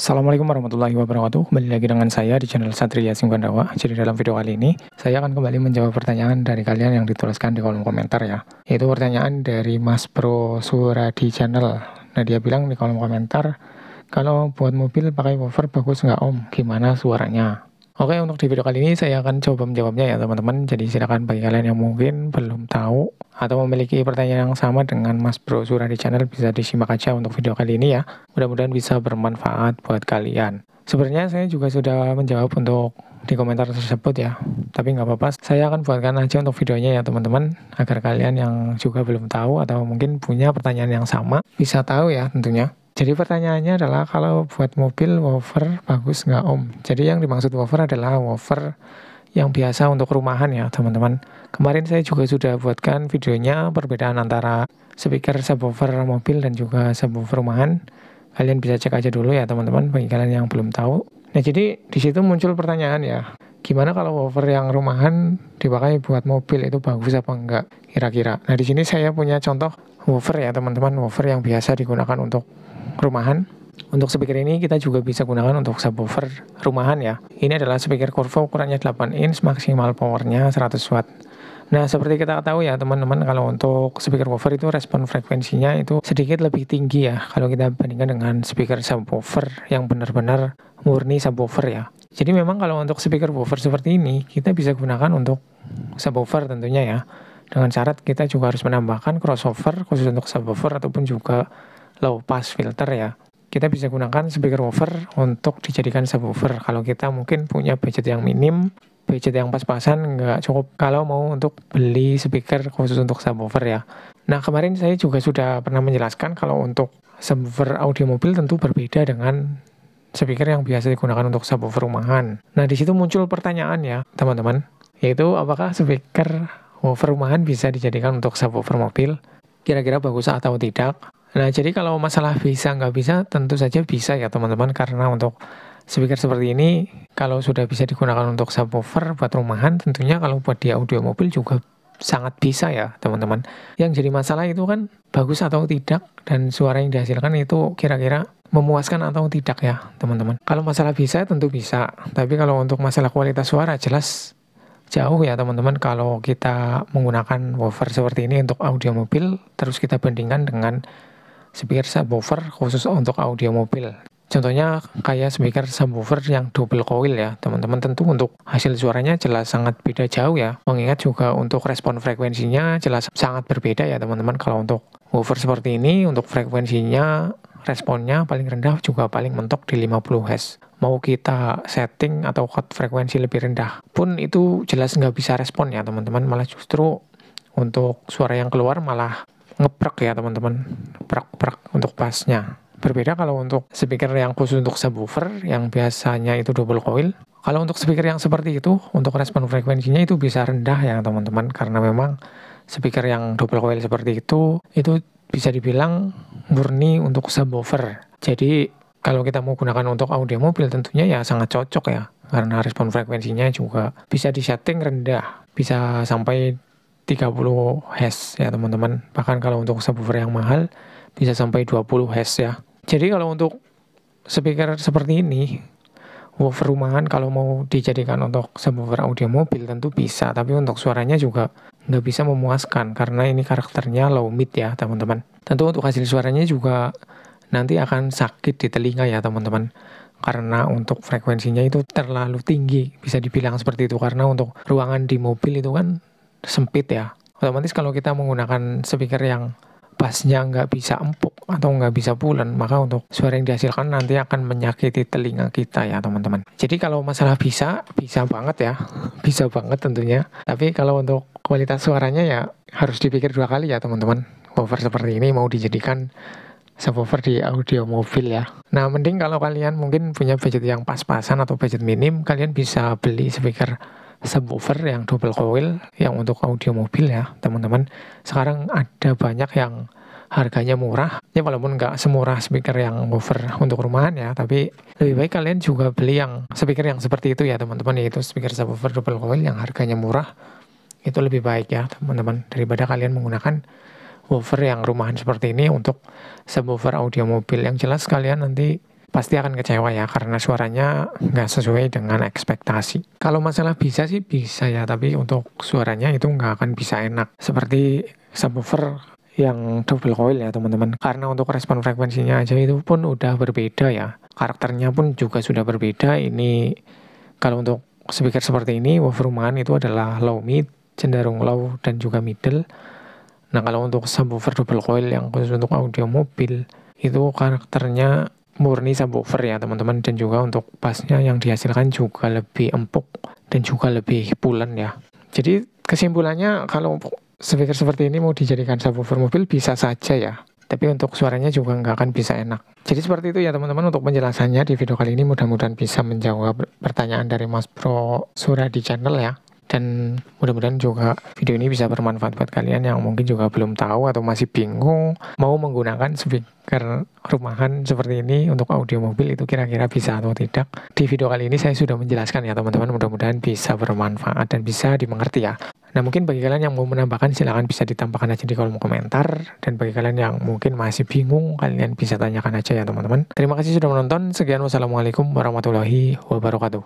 Assalamualaikum warahmatullahi wabarakatuh Kembali lagi dengan saya di channel Satria Singgandawa Jadi dalam video kali ini Saya akan kembali menjawab pertanyaan dari kalian yang dituliskan di kolom komentar ya Itu pertanyaan dari Mas Pro Suradi Channel Nah dia bilang di kolom komentar Kalau buat mobil pakai woofer bagus nggak om? Gimana suaranya? Oke, untuk di video kali ini saya akan coba menjawabnya ya teman-teman. Jadi silakan bagi kalian yang mungkin belum tahu atau memiliki pertanyaan yang sama dengan Mas Bro Surah di channel bisa disimak aja untuk video kali ini ya. Mudah-mudahan bisa bermanfaat buat kalian. Sebenarnya saya juga sudah menjawab untuk di komentar tersebut ya. Tapi nggak apa-apa, saya akan buatkan aja untuk videonya ya teman-teman. Agar kalian yang juga belum tahu atau mungkin punya pertanyaan yang sama bisa tahu ya tentunya. Jadi pertanyaannya adalah kalau buat mobil woofer bagus nggak om? Jadi yang dimaksud woofer adalah woofer yang biasa untuk rumahan ya teman-teman. Kemarin saya juga sudah buatkan videonya perbedaan antara speaker subwoofer mobil dan juga subwoofer rumahan. Kalian bisa cek aja dulu ya teman-teman bagi kalian yang belum tahu. Nah jadi di situ muncul pertanyaan ya, gimana kalau woofer yang rumahan dipakai buat mobil itu bagus apa enggak kira-kira? Nah di sini saya punya contoh woofer ya teman-teman, woofer yang biasa digunakan untuk rumahan. Untuk speaker ini kita juga bisa gunakan untuk subwoofer rumahan ya. Ini adalah speaker Corvo ukurannya 8 inch, maksimal powernya 100 watt. Nah, seperti kita tahu ya teman-teman, kalau untuk speaker woofer itu respon frekuensinya itu sedikit lebih tinggi ya kalau kita bandingkan dengan speaker subwoofer yang benar-benar murni subwoofer ya. Jadi memang kalau untuk speaker woofer seperti ini, kita bisa gunakan untuk subwoofer tentunya ya. Dengan syarat kita juga harus menambahkan crossover khusus untuk subwoofer ataupun juga low pass filter ya. Kita bisa gunakan speaker woofer untuk dijadikan subwoofer. Kalau kita mungkin punya budget yang minim, budget yang pas-pasan nggak cukup kalau mau untuk beli speaker khusus untuk subwoofer ya. Nah kemarin saya juga sudah pernah menjelaskan kalau untuk subwoofer audio mobil tentu berbeda dengan speaker yang biasa digunakan untuk subwoofer rumahan. Nah di situ muncul pertanyaan ya teman-teman, yaitu apakah speaker woofer rumahan bisa dijadikan untuk subwoofer mobil? Kira-kira bagus atau tidak? Nah, jadi kalau masalah bisa nggak bisa, tentu saja bisa ya teman-teman, karena untuk speaker seperti ini, kalau sudah bisa digunakan untuk subwoofer buat rumahan, tentunya kalau buat di audio mobil juga sangat bisa ya teman-teman. Yang jadi masalah itu kan bagus atau tidak, dan suara yang dihasilkan itu kira-kira memuaskan atau tidak ya teman-teman. Kalau masalah bisa tentu bisa, tapi kalau untuk masalah kualitas suara jelas jauh ya teman-teman kalau kita menggunakan woofer seperti ini untuk audio mobil, terus kita bandingkan dengan speaker subwoofer khusus untuk audio mobil. Contohnya kayak speaker subwoofer yang double coil ya, teman-teman tentu untuk hasil suaranya jelas sangat beda jauh ya. Mengingat juga untuk respon frekuensinya jelas sangat berbeda ya teman-teman. Kalau untuk woofer seperti ini, untuk frekuensinya responnya paling rendah juga paling mentok di 50 Hz. Mau kita setting atau cut frekuensi lebih rendah pun itu jelas nggak bisa respon ya teman-teman. Malah justru untuk suara yang keluar malah ngeprak ya teman-teman. Prak-prak untuk bassnya berbeda kalau untuk speaker yang khusus untuk subwoofer yang biasanya itu double coil. Kalau untuk speaker yang seperti itu untuk respon frekuensinya itu bisa rendah ya teman-teman. Karena memang speaker yang double coil seperti itu itu bisa dibilang murni untuk subwoofer. Jadi kalau kita mau gunakan untuk audio mobil tentunya ya sangat cocok ya. Karena respon frekuensinya juga bisa disetting rendah bisa sampai 30 Hz ya teman-teman. Bahkan kalau untuk subwoofer yang mahal bisa sampai 20 Hz ya. Jadi kalau untuk speaker seperti ini, woofer rumahan kalau mau dijadikan untuk subwoofer audio mobil tentu bisa, tapi untuk suaranya juga nggak bisa memuaskan karena ini karakternya low mid ya teman-teman. Tentu untuk hasil suaranya juga nanti akan sakit di telinga ya teman-teman karena untuk frekuensinya itu terlalu tinggi bisa dibilang seperti itu karena untuk ruangan di mobil itu kan sempit ya. Otomatis kalau kita menggunakan speaker yang bassnya nggak bisa empuk atau nggak bisa bulan, maka untuk suara yang dihasilkan nanti akan menyakiti telinga kita ya teman-teman. Jadi kalau masalah bisa, bisa banget ya, bisa banget tentunya. Tapi kalau untuk kualitas suaranya ya harus dipikir dua kali ya teman-teman. Woofer seperti ini mau dijadikan subwoofer di audio mobil ya. Nah, mending kalau kalian mungkin punya budget yang pas-pasan atau budget minim, kalian bisa beli speaker subwoofer yang double coil yang untuk audio mobil ya teman-teman. Sekarang ada banyak yang harganya murah. Ya walaupun nggak semurah speaker yang woofer untuk rumahan ya tapi lebih baik kalian juga beli yang speaker yang seperti itu ya teman-teman. Yaitu speaker subwoofer double coil yang harganya murah. Itu lebih baik ya teman-teman daripada kalian menggunakan woofer yang rumahan seperti ini untuk subwoofer audio mobil. Yang jelas kalian nanti pasti akan kecewa ya karena suaranya nggak sesuai dengan ekspektasi. Kalau masalah bisa sih bisa ya, tapi untuk suaranya itu nggak akan bisa enak. Seperti subwoofer yang double coil ya teman-teman. Karena untuk respon frekuensinya aja itu pun udah berbeda ya. Karakternya pun juga sudah berbeda. Ini kalau untuk speaker seperti ini, woofer rumahan itu adalah low mid, cenderung low dan juga middle. Nah kalau untuk subwoofer double coil yang khusus untuk audio mobil, itu karakternya murni subwoofer ya teman-teman. Dan juga untuk bassnya yang dihasilkan juga lebih empuk dan juga lebih pulen ya. Jadi kesimpulannya kalau speaker seperti ini mau dijadikan subwoofer mobil bisa saja ya. Tapi untuk suaranya juga nggak akan bisa enak. Jadi seperti itu ya teman-teman untuk penjelasannya di video kali ini. Mudah-mudahan bisa menjawab pertanyaan dari Mas Pro Sura di channel ya dan mudah-mudahan juga video ini bisa bermanfaat buat kalian yang mungkin juga belum tahu atau masih bingung mau menggunakan speaker rumahan seperti ini untuk audio mobil itu kira-kira bisa atau tidak. Di video kali ini saya sudah menjelaskan ya teman-teman mudah-mudahan bisa bermanfaat dan bisa dimengerti ya. Nah mungkin bagi kalian yang mau menambahkan silahkan bisa ditambahkan aja di kolom komentar dan bagi kalian yang mungkin masih bingung kalian bisa tanyakan aja ya teman-teman. Terima kasih sudah menonton. Sekian wassalamualaikum warahmatullahi wabarakatuh.